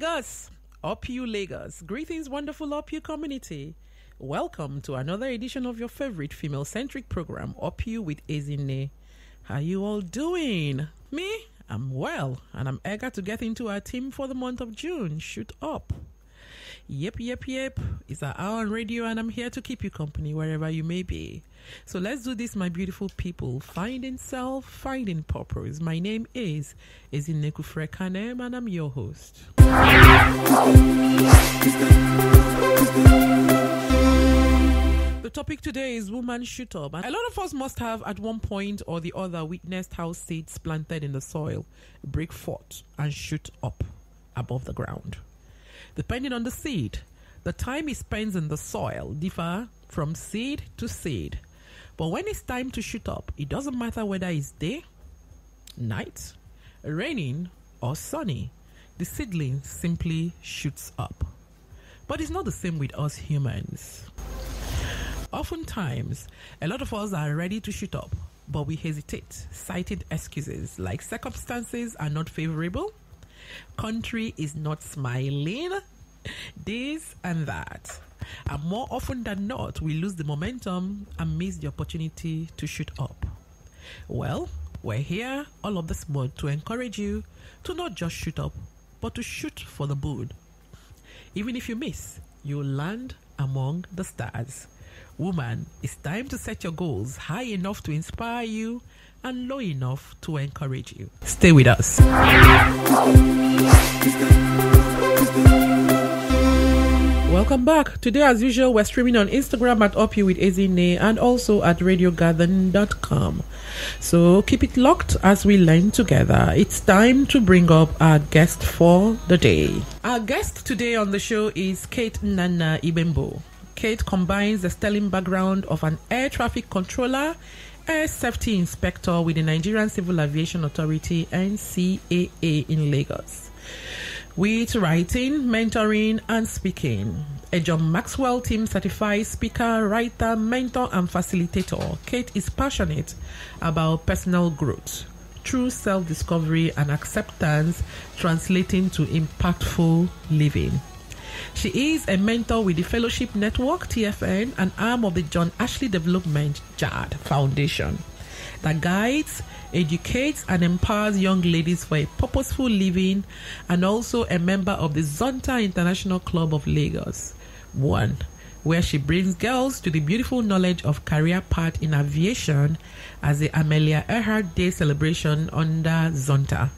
Lagos, up you Lagos. Greetings, wonderful you community. Welcome to another edition of your favorite female centric program, Up You with Ezinne. How you all doing? Me? I'm well, and I'm eager to get into our team for the month of June. Shoot up. Yep, yep, yep. It's an hour on radio, and I'm here to keep you company wherever you may be. So let's do this, my beautiful people. Finding self, finding purpose. My name is Ezineku Frekanem, and I'm your host. The topic today is woman shoot up. A lot of us must have at one point or the other witnessed how seeds planted in the soil break forth and shoot up above the ground. Depending on the seed, the time it spends in the soil differ from seed to seed. But when it's time to shoot up, it doesn't matter whether it's day, night, raining, or sunny. The seedling simply shoots up. But it's not the same with us humans. Oftentimes, a lot of us are ready to shoot up, but we hesitate, citing excuses like circumstances are not favorable, country is not smiling, this and that. And more often than not, we lose the momentum and miss the opportunity to shoot up. Well, we're here all of this month to encourage you to not just shoot up, but to shoot for the moon. Even if you miss, you'll land among the stars. Woman, it's time to set your goals high enough to inspire you and low enough to encourage you. Stay with us. Welcome back. Today, as usual, we're streaming on Instagram at Up You with Ezinne and also at radiogarden.com. So keep it locked as we learn together. It's time to bring up our guest for the day. Our guest today on the show is Kate Nnanna Ibemgbo. Kate combines the sterling background of an air traffic controller, air safety inspector with the Nigerian Civil Aviation Authority NCAA in Lagos with writing, mentoring, and speaking. A John Maxwell team certified speaker, writer, mentor, and facilitator, Kate is passionate about personal growth, true self discovery, and acceptance, translating to impactful living. She is a mentor with the Fellowship Network, TFN, an arm of the John Ashley Development JAD Foundation that guides, educates, and empowers young ladies for a purposeful living, and also a member of the Zonta International Club of Lagos. One, where she brings girls to the beautiful knowledge of career path in aviation as the Amelia Earhart Day celebration under Zonta.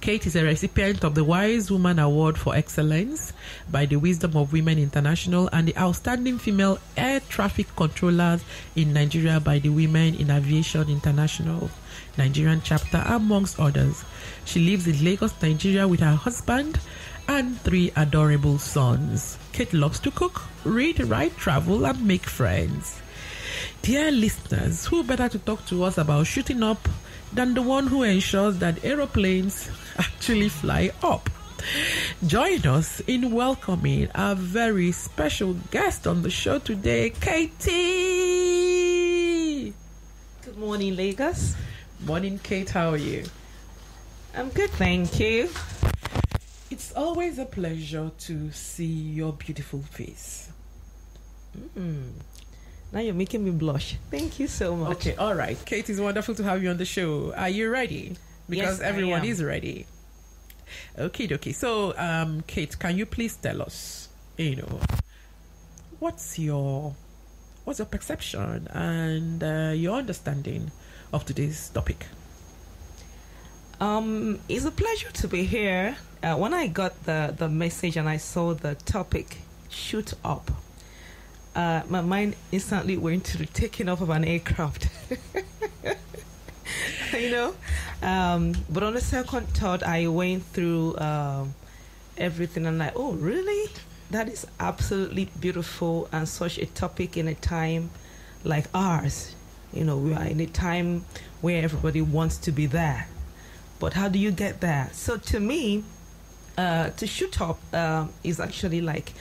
Kate is a recipient of the Wise Woman Award for Excellence by the Wisdom of Women International and the Outstanding Female Air Traffic Controllers in Nigeria by the Women in Aviation International Nigerian chapter, amongst others. She lives in Lagos, Nigeria with her husband and three adorable sons. Kate loves to cook, read, write, travel, and make friends. Dear listeners, who better to talk to us about shooting up than the one who ensures that aeroplanes actually fly up. Join us in welcoming our very special guest on the show today, Katie. Good morning, Lagos. Morning, Kate. How are you? I'm good, thank you. It's always a pleasure to see your beautiful face. Mm. Now you're making me blush. Thank you so much. Okay, all right. Kate, it's wonderful to have you on the show. Are you ready? Because Yes, I everyone is ready. Okay, okay. So, um, Kate, can you please tell us, you know, what's your what's your perception and uh, your understanding of today's topic? Um, it's a pleasure to be here. Uh, when I got the, the message and I saw the topic, shoot up, uh, my mind instantly went to the taking off of an aircraft. you know? Um, but on the second thought, I went through um, everything and like, oh, really? That is absolutely beautiful and such a topic in a time like ours. You know, we are in a time where everybody wants to be there. But how do you get there? So to me, uh, to shoot up um, is actually like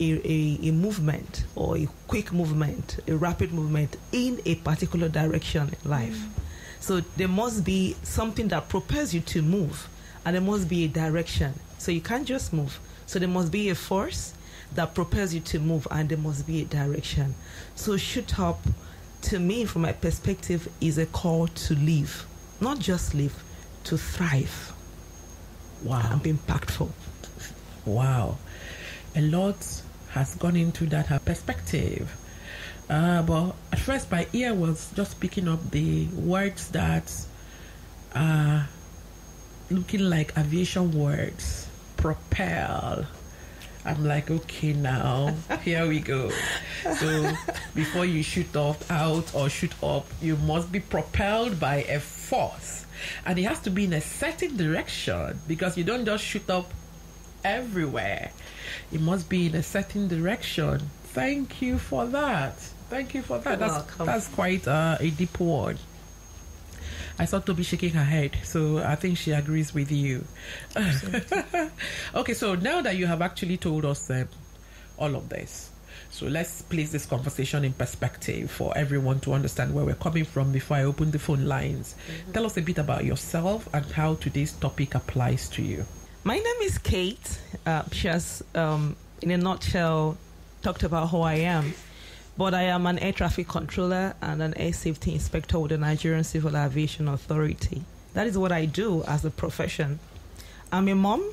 a, a, a movement or a quick movement, a rapid movement in a particular direction in life. Mm. So there must be something that propels you to move, and there must be a direction So you can't just move. So there must be a force that propels you to move, and there must be a direction. So shoot up, to me, from my perspective, is a call to live, not just live, to thrive Wow. and be impactful. Wow. A lot has gone into that her perspective. Uh, but at first, my ear was just picking up the words that are looking like aviation words propel. I'm like, okay, now here we go. So before you shoot off out or shoot up, you must be propelled by a force, and it has to be in a certain direction because you don't just shoot up everywhere. It must be in a certain direction. Thank you for that. Thank you for that. You're that's welcome. that's quite uh, a deep word. I saw Toby shaking her head, so I think she agrees with you. okay, so now that you have actually told us um, all of this, so let's place this conversation in perspective for everyone to understand where we're coming from before I open the phone lines. Tell us a bit about yourself and how today's topic applies to you. My name is Kate. Uh, she has, um, in a nutshell, talked about who I am. But I am an air traffic controller and an air safety inspector with the Nigerian Civil Aviation Authority. That is what I do as a profession. I'm a mom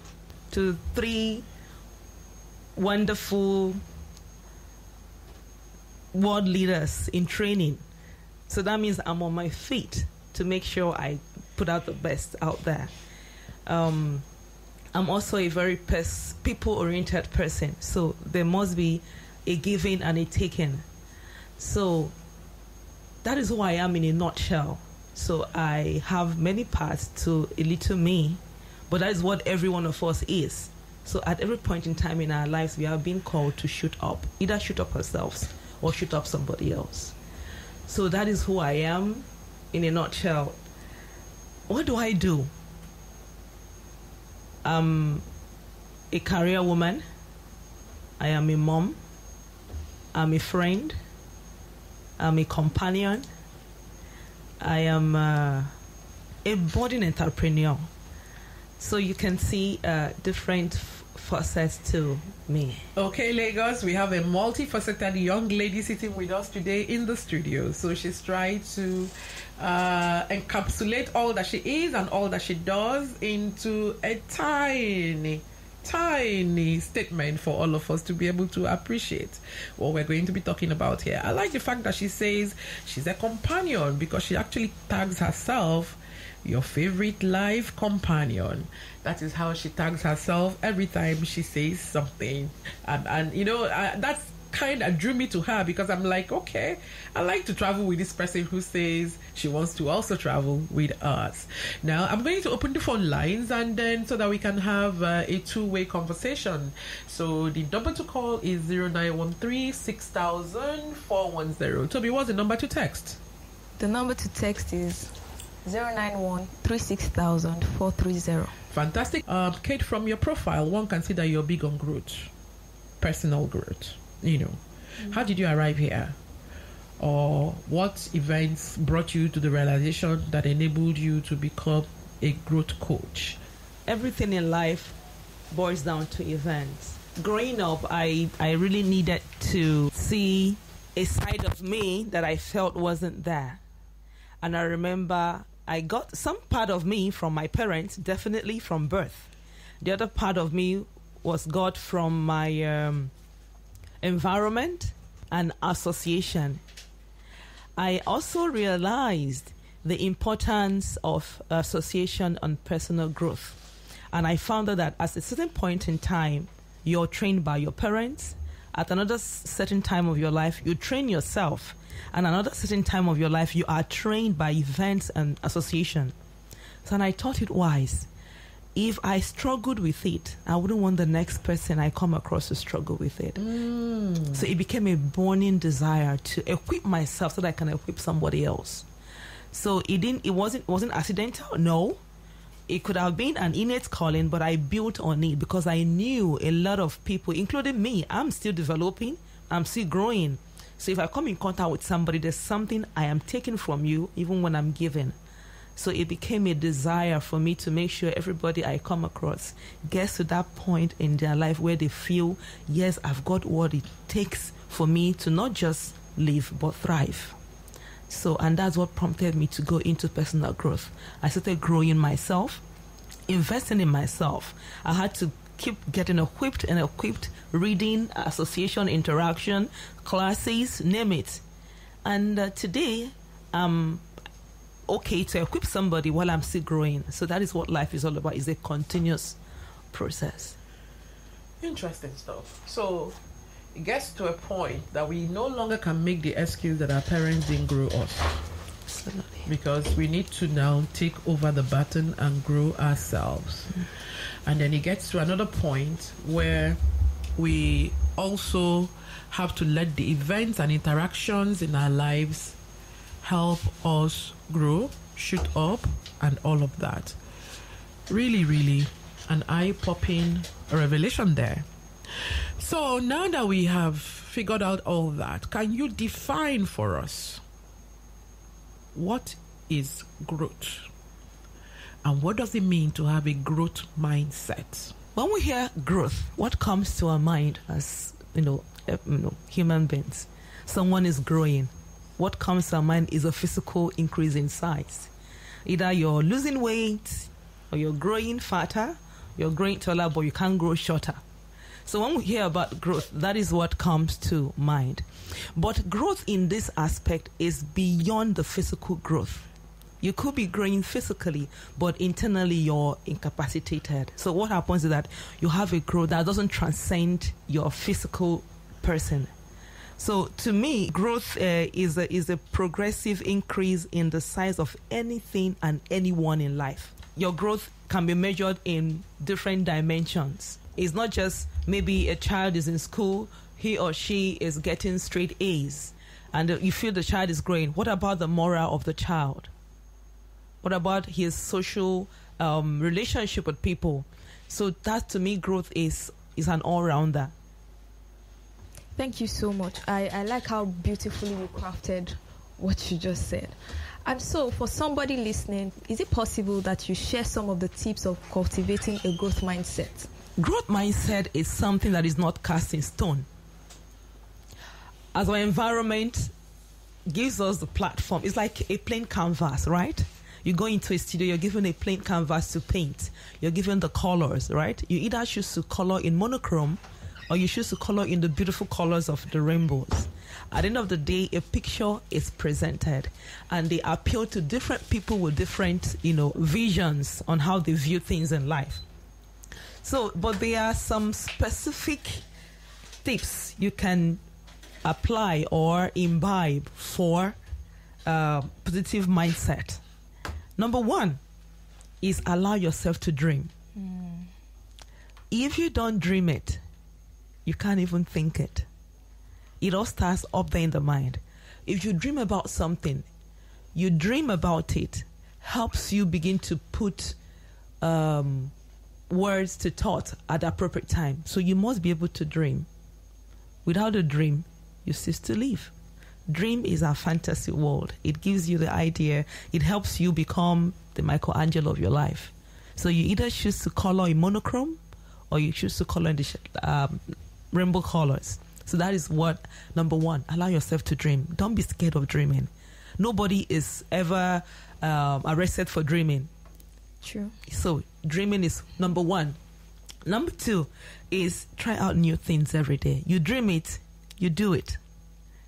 to three wonderful world leaders in training. So that means I'm on my feet to make sure I put out the best out there. Um, I'm also a very pers- people oriented person. So there must be a giving and a taking. So that is who I am in a nutshell. So I have many parts to a little me, but that is what every one of us is. So at every point in time in our lives, we are being called to shoot up, either shoot up ourselves or shoot up somebody else. So that is who I am in a nutshell. What do I do? I'm a career woman. I am a mom. I'm a friend. I'm a companion. I am uh, a budding entrepreneur. So you can see uh, different facets to me. Okay, Lagos, we have a multifaceted young lady sitting with us today in the studio. So she's trying to uh, encapsulate all that she is and all that she does into a tiny, tiny statement for all of us to be able to appreciate what we're going to be talking about here. I like the fact that she says she's a companion because she actually tags herself your favorite life companion. That is how she tags herself every time she says something. And, and you know, uh, that's kind of drew me to her because I'm like, okay, I like to travel with this person who says she wants to also travel with us. Now, I'm going to open the phone lines and then so that we can have uh, a two way conversation. So the number to call is 0913 6000 410. Toby, what's the number to text? The number to text is 091 430. Fantastic. Um, Kate, from your profile, one can see that you're big on growth, personal growth. You know, how did you arrive here? Or what events brought you to the realization that enabled you to become a growth coach? everything in life boils down to events. Growing up, I, I really needed to see a side of me that I felt wasn't there. And I remember I got some part of me from my parents, definitely from birth. The other part of me was got from my um, environment and association. I also realized the importance of association and personal growth. And I found that at a certain point in time, you're trained by your parents. At another certain time of your life, you train yourself. And another certain time of your life, you are trained by events and association. So and I thought it wise. If I struggled with it, I wouldn't want the next person I come across to struggle with it. Mm. So it became a burning desire to equip myself so that I can equip somebody else. So it didn't. It wasn't. It wasn't accidental. No, it could have been an innate calling, but I built on it because I knew a lot of people, including me. I'm still developing. I'm still growing. So if I come in contact with somebody, there's something I am taking from you, even when I'm giving. So it became a desire for me to make sure everybody I come across gets to that point in their life where they feel, yes, I've got what it takes for me to not just live but thrive. So, and that's what prompted me to go into personal growth. I started growing myself, investing in myself. I had to keep getting equipped and equipped, reading, association, interaction, classes, name it. And uh, today, I'm okay to equip somebody while I'm still growing. So that is what life is all about. Is a continuous process. Interesting stuff. So it gets to a point that we no longer can make the excuse that our parents didn't grow us Absolutely. because we need to now take over the baton and grow ourselves. And then it gets to another point where we also have to let the events and interactions in our lives help us grow, shoot up, and all of that. Really, really an eye popping revelation there. So now that we have figured out all that, can you define for us what is growth? And what does it mean to have a growth mindset? When we hear growth, what comes to our mind as you know, uh, you know, human beings? Someone is growing. What comes to our mind is a physical increase in size. Either you're losing weight, or you're growing fatter, you're growing taller, but you can't grow shorter. So when we hear about growth, that is what comes to mind. But growth in this aspect is beyond the physical growth. You could be growing physically, but internally you're incapacitated. So what happens is that you have a growth that doesn't transcend your physical person. So to me, growth uh, is a, is a progressive increase in the size of anything and anyone in life. Your growth can be measured in different dimensions. It's not just maybe a child is in school, he or she is getting straight A's, and you feel the child is growing. What about the moral of the child? What about his social um, relationship with people? So that to me, growth is is an all rounder. Thank you so much. I, I like how beautifully you crafted what you just said. And so, for somebody listening, is it possible that you share some of the tips of cultivating a growth mindset? growth mindset is something that is not cast in stone. As our environment gives us the platform, it's like a plain canvas, right? You go into a studio, you're given a plain canvas to paint. You're given the colors, right? You either choose to color in monochrome or you choose to color in the beautiful colors of the rainbows. At the end of the day, a picture is presented and they appeal to different people with different, you know, visions on how they view things in life. So, but there are some specific tips you can apply or imbibe for uh, positive mindset. Number one is allow yourself to dream. If you don't dream it, you can't even think it. It all starts up there in the mind. If you dream about something, you dream about it helps you begin to put um, words to thought at the appropriate time. So you must be able to dream. Without a dream, you cease to live. Dream is a fantasy world. It gives you the idea. It helps you become the Michelangelo of your life. So you either choose to color in monochrome, or you choose to color in the um, rainbow colors. So that is what number one. Allow yourself to dream. Don't be scared of dreaming. Nobody is ever um, arrested for dreaming. True. So dreaming is number one. Number two is try out new things every day. You dream it, you do it.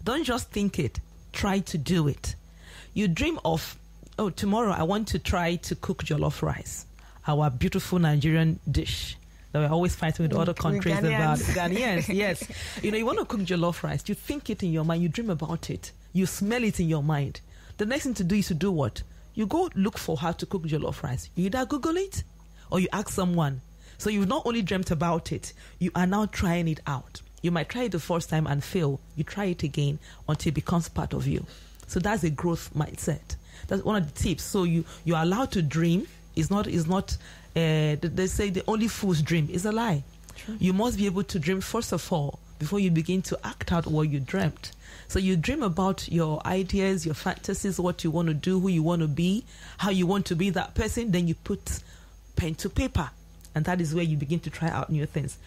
Don't just think it, try to do it. You dream of, oh, tomorrow I want to try to cook jollof rice, our beautiful Nigerian dish that we're always fighting with other countries about. Ghanaians. Ghanaians, yes. You know, you want to cook jollof rice, you think it in your mind, you dream about it, you smell it in your mind. The next thing to do is to do what? You go look for how to cook jollof rice. You either Google it or you ask someone. So you've not only dreamt about it, you are now trying it out. You might try it the first time and fail. You try it again until it becomes part of you. So that's a growth mindset. That's one of the tips. So you you are allowed to dream. It's not is not. Uh, they say the only fool's dream is a lie. You must be able to dream first of all before you begin to act out what you dreamt. So you dream about your ideas, your fantasies, what you want to do, who you want to be, how you want to be that person. Then you put pen to paper, and that is where you begin to try out new things.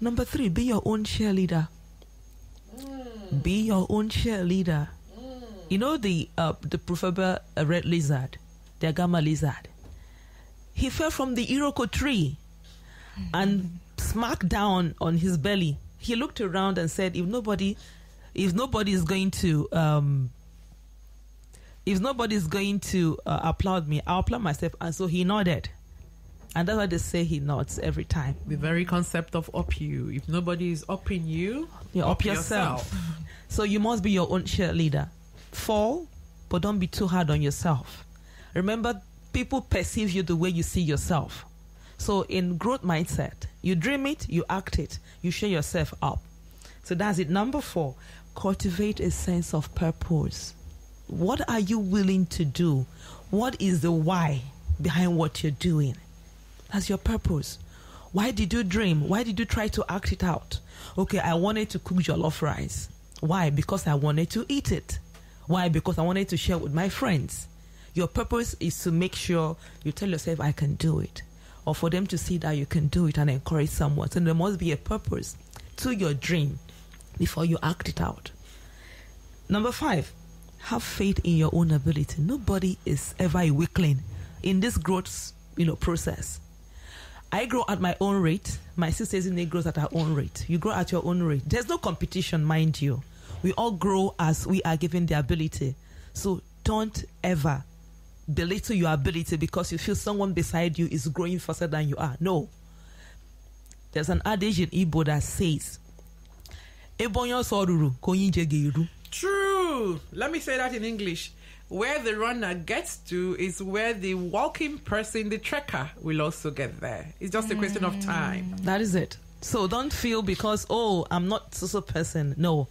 Number three, be your own cheerleader. Be your own cheerleader. You know the uh, the proverbial uh, red lizard, the agama lizard. He fell from the iroko tree and smacked down on his belly. He looked around and said, "If nobody, if nobody is going to, um, if nobody is going to uh, applaud me, I'll applaud myself." And so he nodded, and that's why they say he nods every time. The very concept of up you. If nobody is upping you, You're up yourself. So you must be your own cheerleader. Fall, but don't be too hard on yourself. Remember, people perceive you the way you see yourself. So in growth mindset, you dream it, you act it, you show yourself up. So that's it. Number four, cultivate a sense of purpose. What are you willing to do? What is the why behind what you're doing? That's your purpose. Why did you dream? Why did you try to act it out? Okay, I wanted to cook jollof rice. Why? Because I wanted to eat it. Why? Because I wanted to share with my friends. Your purpose is to make sure you tell yourself, I can do it. Or for them to see that you can do it and encourage someone. So there must be a purpose to your dream before you act it out. Number five, have faith in your own ability. Nobody is ever a weakling in this growth, you know, process. I grow at my own rate. My sister Ezinne grows at her own rate. You grow at your own rate. There's no competition, mind you. We all grow as we are given the ability. So don't ever belittle your ability because you feel someone beside you is growing faster than you are. No. There's an adage in Igbo that says. True. Let me say that in English. Where the runner gets to is where the walking person, the trekker, will also get there. It's just a question of time. That is it. So don't feel because oh I'm not such a person. No,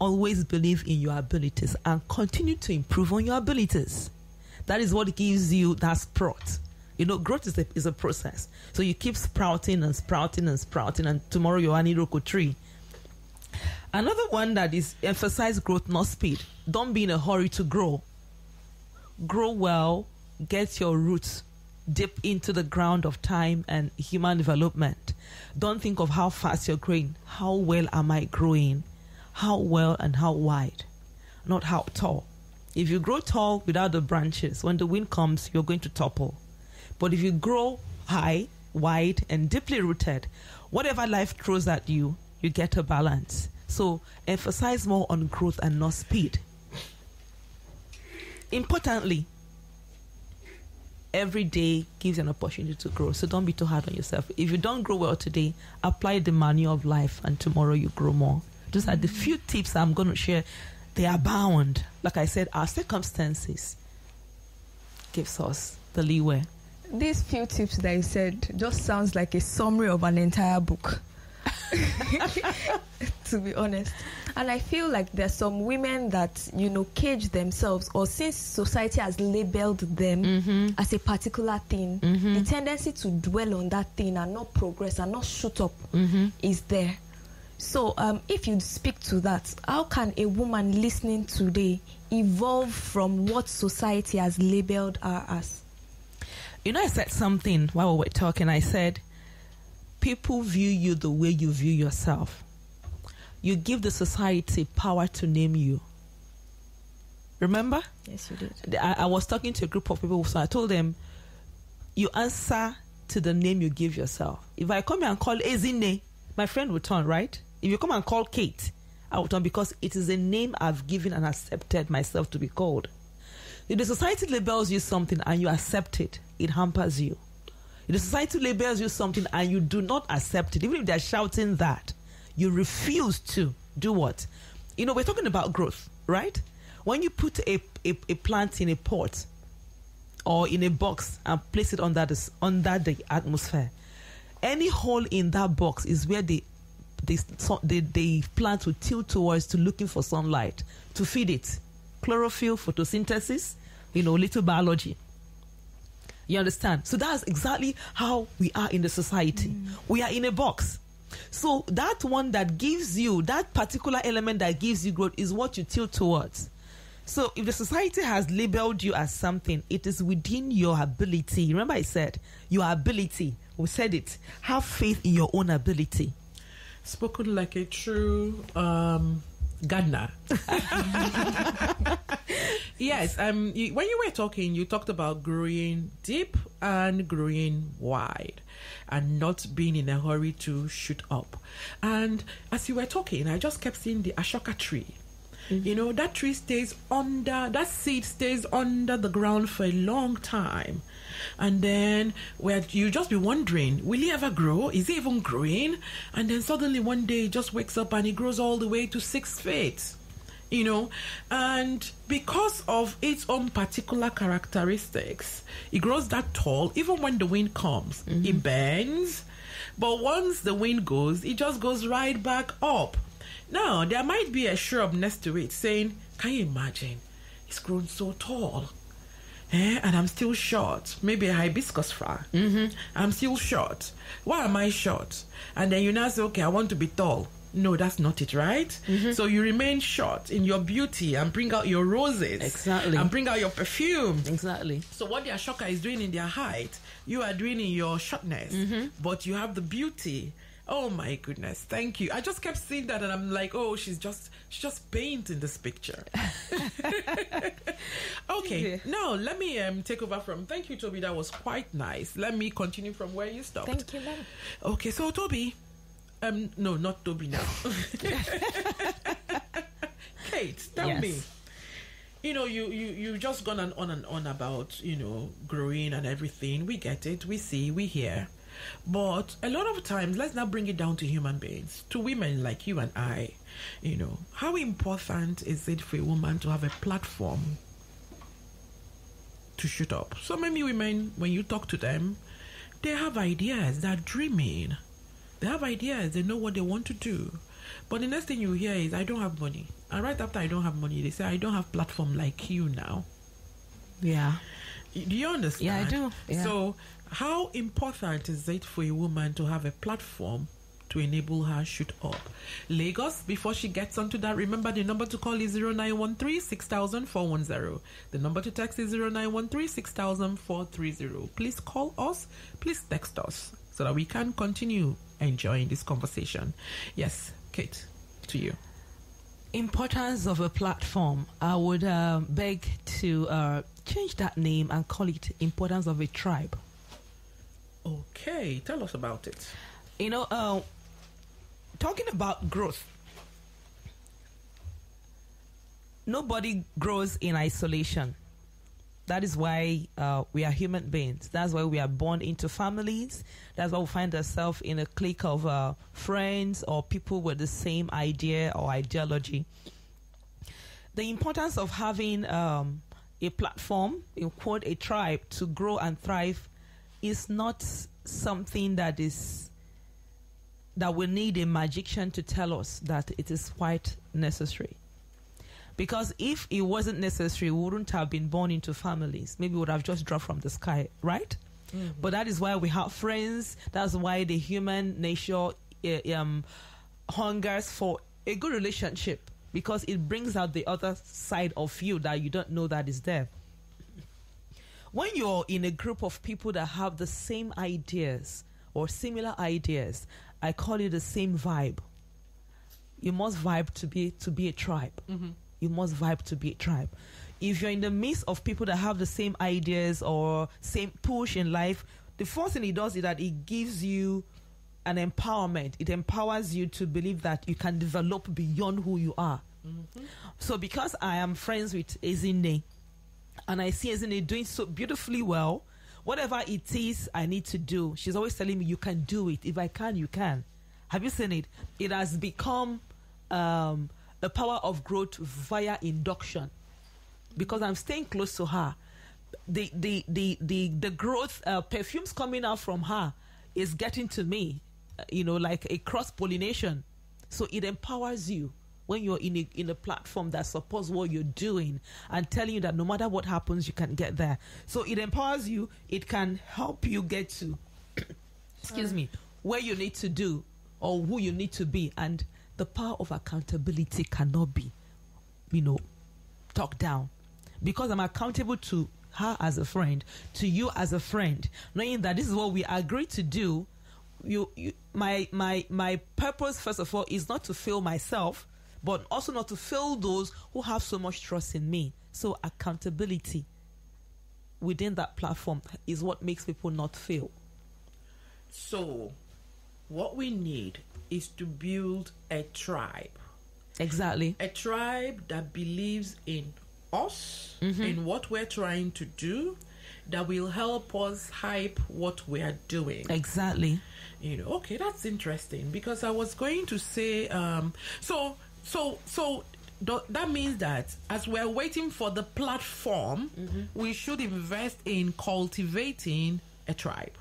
always believe in your abilities and continue to improve on your abilities. That is what gives you that sprout. You know, growth is a, is a process. So you keep sprouting and sprouting and sprouting, and tomorrow you're an iroko tree. Another one that is emphasize growth, not speed. Don't be in a hurry to grow. Grow well, get your roots deep into the ground of time and human development. Don't think of how fast you're growing. How well am I growing? How well and how wide, not how tall. If you grow tall without the branches, when the wind comes, you're going to topple. But if you grow high, wide, and deeply rooted, whatever life throws at you, you get a balance. So emphasize more on growth and not speed. Importantly, every day gives an opportunity to grow. So don't be too hard on yourself. If you don't grow well today, apply the manual of life, and tomorrow you grow more. Those are the few tips I'm going to share. They are bound. Like I said, our circumstances gives us the leeway. These few tips that you said just sounds like a summary of an entire book. to be honest. And I feel like there's some women that, you know, cage themselves or since society has labeled them mm-hmm. as a particular thing, mm-hmm. the tendency to dwell on that thing and not progress and not shoot up mm-hmm. is there. So, um, if you speak to that, how can a woman listening today evolve from what society has labeled her as? You know, I said something while we were talking. I said, people view you the way you view yourself. You give the society power to name you. Remember? Yes, you did. I, I was talking to a group of people, so I told them, you answer to the name you give yourself. If I come here and call Ezinne, my friend will turn, right? If you come and call Kate, I will turn because it is a name I've given and accepted myself to be called. If the society labels you something and you accept it, it hampers you. The society labels you something and you do not accept it, even if they're shouting that, you refuse to do what? You know, we're talking about growth, right? When you put a, a, a plant in a pot or in a box and place it under the, under the atmosphere, any hole in that box is where the the the plant will tilt towards to looking for sunlight to feed it. Chlorophyll, photosynthesis, you know, little biology. You understand? So that's exactly how we are in the society. We are in a box. So that one that gives you that particular element that gives you growth is what you tilt towards. So if the society has labeled you as something, it is within your ability. Remember, I said your ability. We said it. Have faith in your own ability. Spoken like a true um, gardener. yes. Um. You, when you were talking, you talked about growing deep and growing wide, and not being in a hurry to shoot up. And as you were talking, I just kept seeing the ashoka tree. You know, that tree stays under, that seed stays under the ground for a long time. And then where you just be wondering, will he ever grow? Is he even growing? And then suddenly one day he just wakes up and he grows all the way to six feet. You know, and because of its own particular characteristics, it grows that tall even when the wind comes. It mm-hmm. bends, but once the wind goes, it just goes right back up. Now, there might be a shrub next to it saying, Can you imagine? It's grown so tall. Eh? And I'm still short. Maybe a hibiscus flower. Mm-hmm. I'm still short. Why am I short? And then you now say, Okay, I want to be tall. No, that's not it, right? So you remain short in your beauty and bring out your roses. Exactly. And bring out your perfume. Exactly. So what the Ashoka is doing in their height, you are doing in your shortness, but you have the beauty. Oh my goodness, thank you. I just kept seeing that and I'm like, oh, she's just she's just painting this picture. okay, now let me um take over from thank you, Toby. That was quite nice. Let me continue from where you stopped. Thank you, ma'am. Okay, so Toby, um, no, not Toby now. Kate, tell Yes. me. You know, you you you just gone on, on and on about you know growing and everything. We get it, we see, we hear, but a lot of times, let's now bring it down to human beings, to women like you and I. You know, how important is it for a woman to have a platform to shoot up? So many women, when you talk to them, they have ideas, they're dreaming. They have ideas, they know what they want to do. But the next thing you hear is, I don't have money. And right after I don't have money, they say, I don't have platform like you now. Yeah. Do you understand? Yeah, I do. Yeah. So, how important is it for a woman to have a platform to enable her shoot up? Lagos, before she gets onto that, remember the number to call is 0913 6000 410. The number to text is 0913 6000 430. Please call us, please text us so that we can continue enjoying this conversation. Yes, Kate, to you. Importance of a platform. I would um, beg to uh, change that name and call it importance of a tribe. Okay, tell us about it. You know, uh, talking about growth, nobody grows in isolation. That is why uh, we are human beings. That's why we are born into families. That's why we find ourselves in a clique of uh, friends or people with the same idea or ideology. The importance of having um, a platform, in quote, a tribe to grow and thrive is not something that is that we need a magician to tell us that it is quite necessary. Because if it wasn't necessary, we wouldn't have been born into families. Maybe we would have just dropped from the sky, right? But that is why we have friends. That's why the human nature uh, um, hungers for a good relationship because it brings out the other side of you that you don't know that is there when you're in a group of people that have the same ideas or similar ideas, I call it the same vibe. You must vibe to be to be a tribe. Mm-hmm. You must vibe to be a tribe. If you're in the midst of people that have the same ideas or same push in life, the first thing it does is that it gives you an empowerment. It empowers you to believe that you can develop beyond who you are. Mm-hmm. So because I am friends with Ezinne, and I see Ezinne doing so beautifully well. Whatever it is I need to do, she's always telling me, "You can do it. If I can, you can." Have you seen it? It has become um, a power of growth via induction because I'm staying close to her. The the the the the growth uh, perfumes coming out from her is getting to me, uh, you know, like a cross pollination. So it empowers you when you're in a in a platform that supports what you're doing and telling you that no matter what happens, you can get there. So it empowers you. It can help you get to, excuse me, where you need to do or who you need to be and the power of accountability cannot be you know talked down because i'm accountable to her as a friend to you as a friend knowing that this is what we agreed to do you, you my my my purpose first of all is not to fail myself but also not to fail those who have so much trust in me so accountability within that platform is what makes people not fail So, what we need is to build a tribe. exactly A tribe that believes in us, Mm-hmm. in what we're trying to do, that will help us hype what we are doing. exactly you know okay that's interesting because i was going to say um so so so th- that means that as we're waiting for the platform we should invest in cultivating a tribe.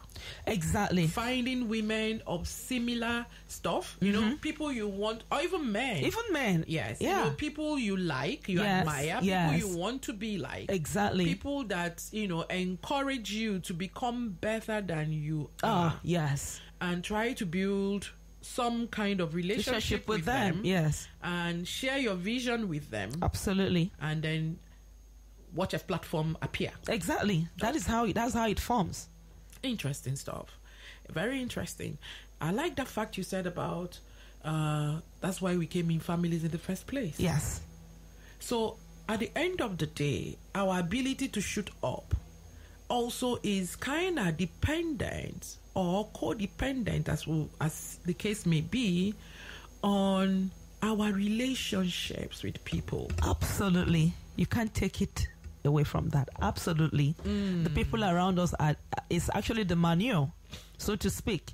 Exactly. Finding women of similar stuff you know people you want or even men. Even men. Yes. You yeah. know, people you like you Yes, admire yes. people you want to be like. Exactly. People that you know encourage you to become better than you ah are. yes. And try to build some kind of relationship, relationship with them yes. and share your vision with them. Absolutely. And then watch a platform appear. Exactly. That is how it that's how it forms. Interesting stuff. Very interesting. I like the fact you said about uh that's why we came in families in the first place. Yes. So at the end of the day, our ability to shoot up also is kind of dependent or codependent, as we, as the case may be, on our relationships with people. absolutely. You can't take it away from that. Absolutely. The people around us are is actually the manure so to speak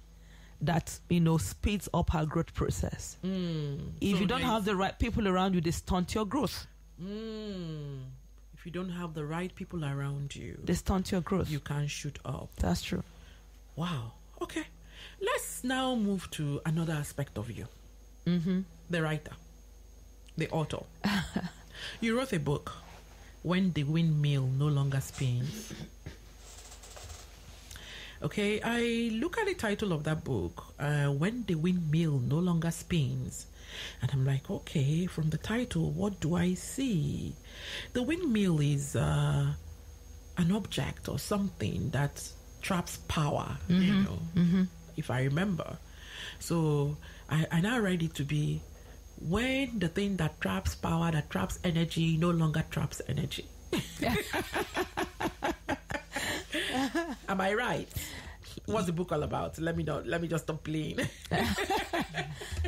that you know speeds up our growth process. If So you don't have the right people around you they stunt your growth. Mm. If you don't have the right people around you, they stunt your growth. you can't shoot up. that's true Wow. Okay. Let's now move to another aspect of you. mm-hmm. the writer, the author. you wrote a book, When the Windmill No Longer Spins. Okay, I look at the title of that book, uh, When the Windmill No Longer Spins. And I'm like, okay, from the title, what do I see? The windmill is uh, an object or something that traps power, you mm-hmm. know, mm-hmm. if I remember. So I, I now read it to be when the thing that traps power, that traps energy, no longer traps energy. Am I right? What's the book all about? Let me know. Let me just stop playing.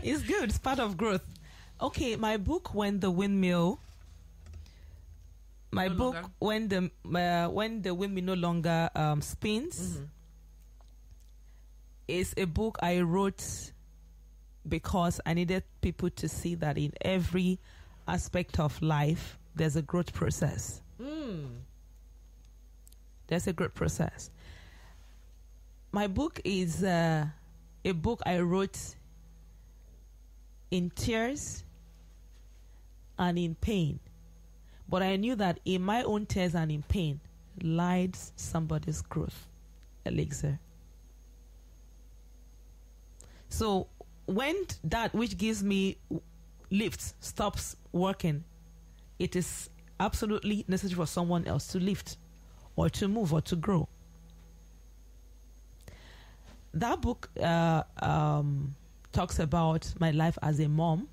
it's good. It's part of growth. Okay, my book when the windmill. My No book longer. when the uh, when the windmill no longer um, spins is a book I wrote because I needed people to see that in every aspect of life there's a growth process. Mm. There's a growth process. My book is uh, a book I wrote in tears and in pain. But I knew that in my own tears and in pain lied somebody's growth elixir. So when that which gives me lift stops working, it is absolutely necessary for someone else to lift or to move or to grow. That book uh, um, talks about my life as a mom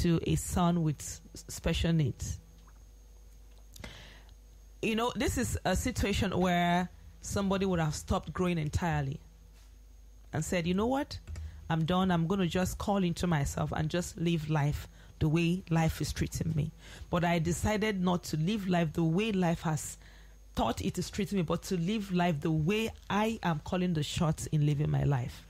to a son with special needs. You know, this is a situation where somebody would have stopped growing entirely and said, you know what? I'm done. I'm going to just call into myself and just live life the way life is treating me. But I decided not to live life the way life has thought it is treating me, but to live life the way I am calling the shots in living my life.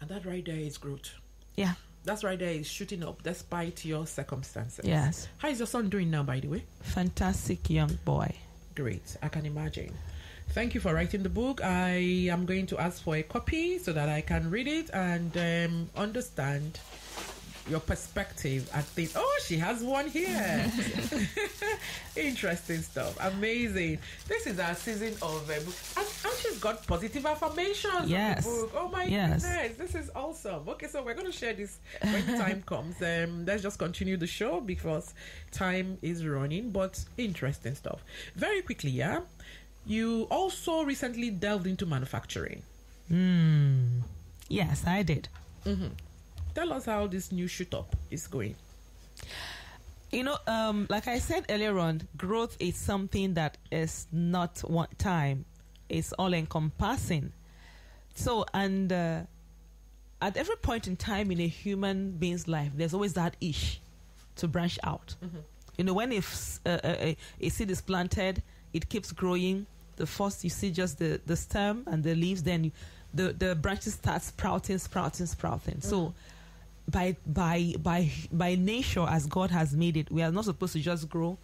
And that right there is growth. Yeah. That's right there is shooting up despite your circumstances. Yes. How is your son doing now, by the way? Fantastic young boy. Great. I can imagine. Thank you for writing the book. I am going to ask for a copy so that I can read it and um, understand your perspective at things. Oh, she has one here. Interesting stuff. Amazing. This is our season of uh, book. And, and she's got positive affirmations Yes. Oh my Yes. goodness, this is awesome. Okay, so we're going to share this when time comes. Um, let's just continue the show because time is running, but interesting stuff. Very quickly, yeah. You also recently delved into manufacturing. Hmm. Yes, I did. Tell us how this new shoot up is going. You know, um, like I said earlier on, growth is something that is not one time; it's all encompassing. So, and uh, at every point in time in a human being's life, there's always that itch to branch out. You know, when if uh, uh, a, a seed is planted, it keeps growing. The first you see just the the stem and the leaves, then you, the the branches start sprouting, sprouting, sprouting. So by by by by nature as God has made it, we are not supposed to just grow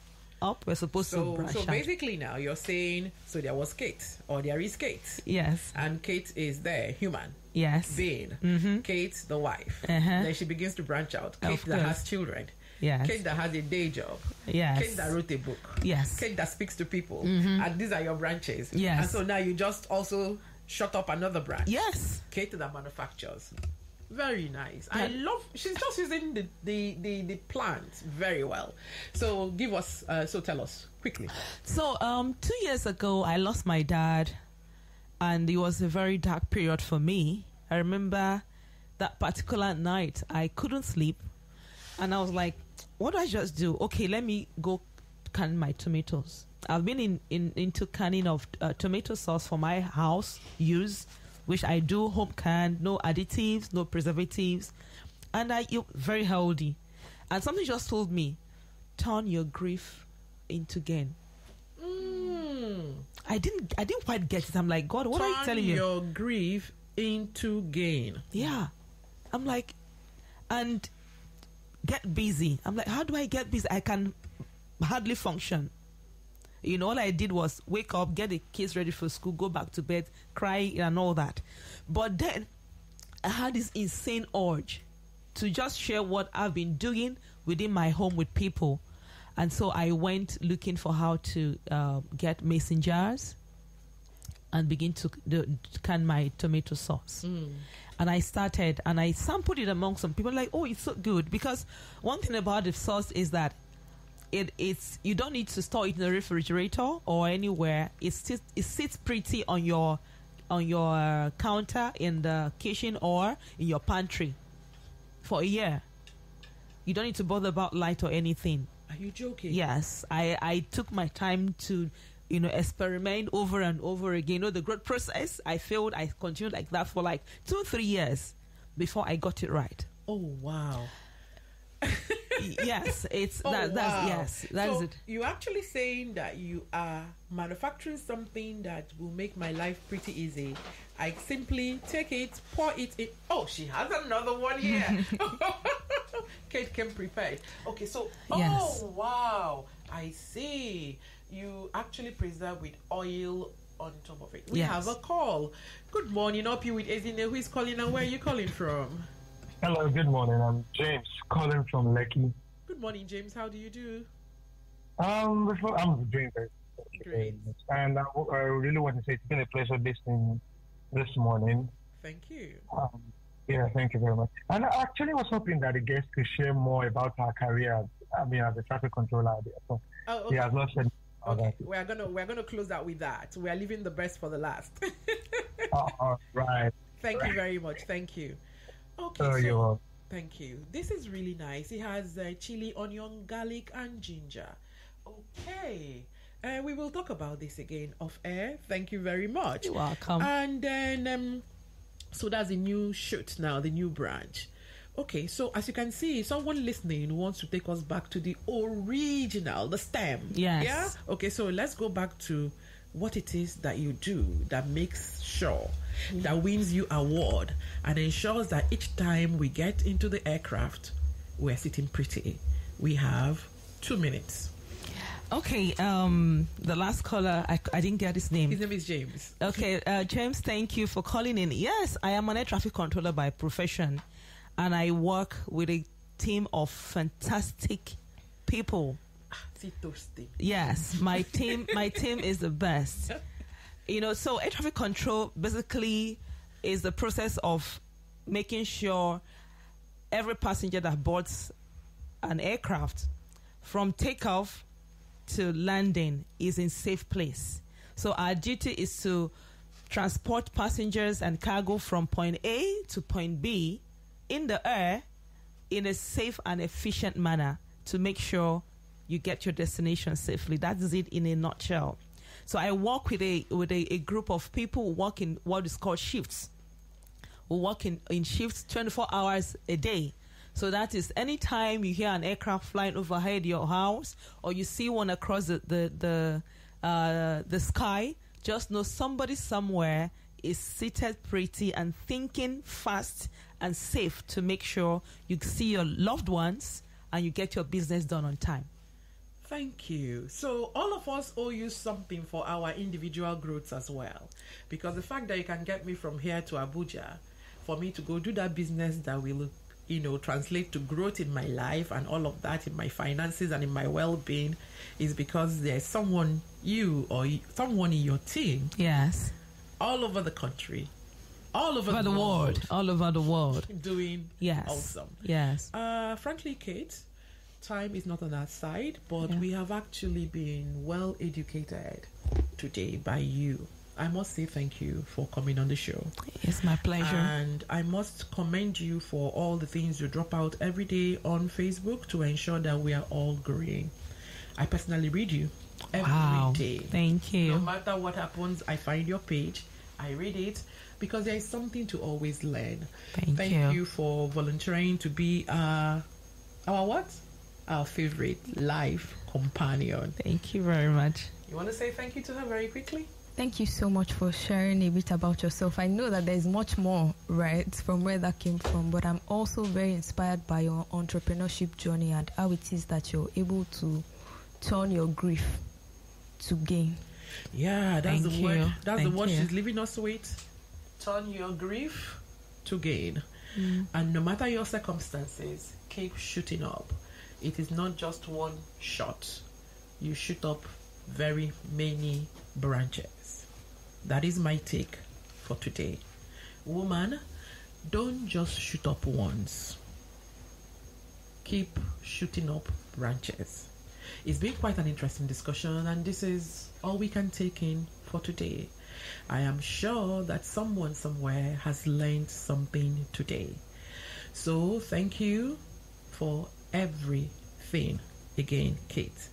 up. We're supposed to So, branch so out. basically, now you're saying so there was Kate or there is Kate, yes, and Kate is there, human yes, being. Mhm. Kate, the wife. Uh-huh. Then she begins to branch out. Kate that has children. yes, Kate that has a day job. yes, Kate that wrote a book. yes, Kate that speaks to people. And these are your branches. Yes. And so now you just also shut up another branch. yes. Kate that manufactures. Very nice. I love. She's just using the the the, the plant very well. So give us. Uh, so tell us quickly. So, um, two years ago, I lost my dad, and it was a very dark period for me. I remember that particular night, I couldn't sleep, and I was like, "What do I just do? Okay, let me go can my tomatoes." I've been in, in into canning of uh, tomato sauce for my house use, which I do home can, no additives, no preservatives, and I eat very healthy. And something just told me, turn your grief into gain. Mm. I didn't I didn't quite get it. I'm like, God, what are you telling me? Turn your grief into gain. Yeah. I'm like and get busy. I'm like, how do I get busy? I can hardly function. You know, all I did was wake up, get the kids ready for school, go back to bed, cry and all that. But then I had this insane urge to just share what I've been doing within my home with people. And so I went looking for how to uh, get mason jars and begin to the, can my tomato sauce. And I started and I sampled it among some people like, oh, it's so good. Because one thing about the sauce is that it it's you don't need to store it in the refrigerator or anywhere. It sits it sits pretty on your on your uh, counter in the kitchen or in your pantry for a year. You don't need to bother about light or anything. Are you joking? Yes, I I took my time to you know experiment over and over again. You know the growth process. I failed. I continued like that for like two three years before I got it right. Oh wow. yes, it's Oh, that. That's wow. yes, that is so it. You're actually saying that you are manufacturing something that will make my life pretty easy. I simply take it, pour it in. Oh, she has another one here. Kate came prepared. Okay, so oh, Yes. oh wow, I see. You actually preserve with oil on top of it. We Yes. have a call. Good morning, up you with Ezinne. Who is calling and where are you calling from? Hello, good morning. I'm James calling from Lekki. Good morning, James. How do you do? Um, before I'm doing very thank you very Great. And I, I really want to say it's been a pleasure listening this morning. Thank you. Um, yeah, thank you very much. And I actually was hoping that the guest could share more about her career. I mean, as a traffic controller. So Oh, He okay. has not said Okay, we're gonna we're gonna close out with that. We are leaving the best for the last. Oh, all right. Thank you very much. Thank you. Okay, Oh, so you're thank you. This is really nice. It has uh, chili, onion, garlic, and ginger. Okay, uh, we will talk about this again off air. Thank you very much. You're welcome. And then, um, so that's a new shoot now, the new branch. Okay, so as you can see, someone listening wants to take us back to the original, the stem. Yes. Yeah. Okay, so let's go back to what it is that you do that makes sure that wins you award and ensures that each time we get into the aircraft, we're sitting pretty. We have two minutes. Okay, um, the last caller, I, I didn't get his name. His name is James. Okay, uh, James, thank you for calling in. Yes, I am an air traffic controller by profession, and I work with a team of fantastic people. Yes, my team, my team is the best. You know, so air traffic control basically is the process of making sure every passenger that boards an aircraft from takeoff to landing is in safe place. So our duty is to transport passengers and cargo from point A to point B in the air in a safe and efficient manner to make sure you get your destination safely. That is it in a nutshell. So I work with a with a, a group of people who work in what is called shifts. We work in, in shifts 24 hours a day. So that is anytime you hear an aircraft flying overhead your house or you see one across the the the, uh, the sky, just know somebody somewhere is seated pretty and thinking fast and safe to make sure you see your loved ones and you get your business done on time. Thank you. So, all of us owe you something for our individual growths as well. Because the fact that you can get me from here to Abuja for me to go do that business that will, you know, translate to growth in my life and all of that in my finances and in my well being is because there's someone, you or someone in your team, Yes. all over the country, all over, Over the world. All over the world. doing Yes. awesome. Yes. Uh, frankly, Kate, time is not on our side, but Yeah. we have actually been well educated today by you. I must say thank you for coming on the show. It's my pleasure. And I must commend you for all the things you drop out every day on Facebook to ensure that we are all growing. I personally read you every day. wow. Thank you. No matter what happens, I find your page, I read it because there is something to always learn. Thank you. you for volunteering to be uh, our what? Our favorite life companion. Thank you very much. You want to say thank you to her very quickly? Thank you so much for sharing a bit about yourself. I know that there's much more, right, from where that came from, but I'm also very inspired by your entrepreneurship journey and how it is that you're able to turn your grief to gain. Yeah, that's Thank the word. you. That's Thank the word you. she's leaving us with. Turn your grief to gain. Mm. And no matter your circumstances, keep shooting up. It is not just one shot. You shoot up very many branches. That is my take for today. Woman, don't just shoot up once. Keep shooting up branches. It's been quite an interesting discussion, and this is all we can take in for today. I am sure that someone somewhere has learned something today. So, thank you for everything again, Kate.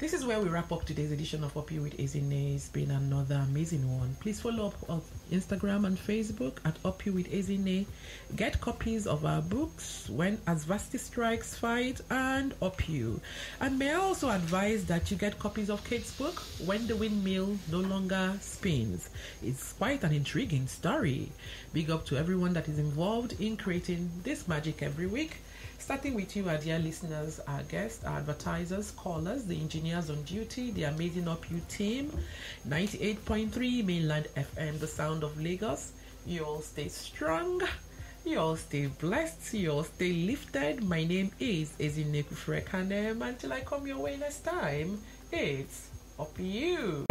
This is where we wrap up today's edition of Up You with Ezinne. It's been another amazing one. Please follow up on Instagram and Facebook at Up You with Ezinne. Get copies of our books when Adversity Strikes Fight and Up You. And may I also advise that you get copies of Kate's book When the Windmill No Longer Spins. It's quite an intriguing story. Big up to everyone that is involved in creating this magic every week. Starting with you, our dear listeners, our guests, our advertisers, callers, the engineers on duty, the amazing Up You team, 98.3 Mainland FM, the sound of Lagos. You all stay strong. You all stay blessed. You all stay lifted. My name is Ezineku Frekanem. Until I come your way next time, it's Up You.